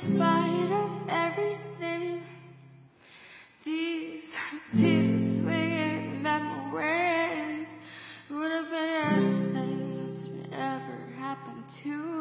spite of everything. These bittersweet memories Would have been the best things that ever happened to